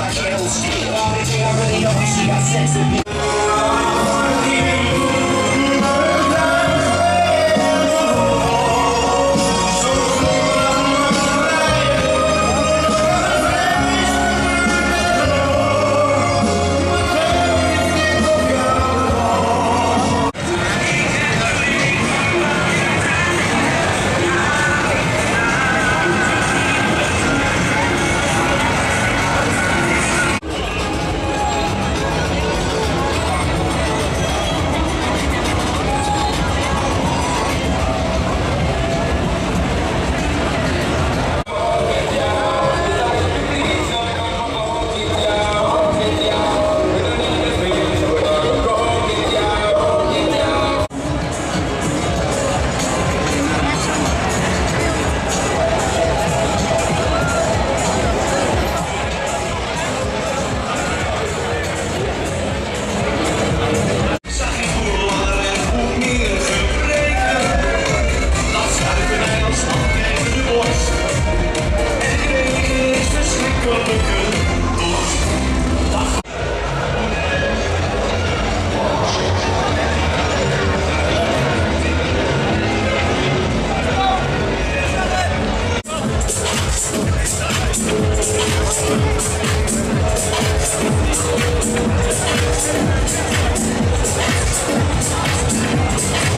Only thing I really know she got sex me. Thanks.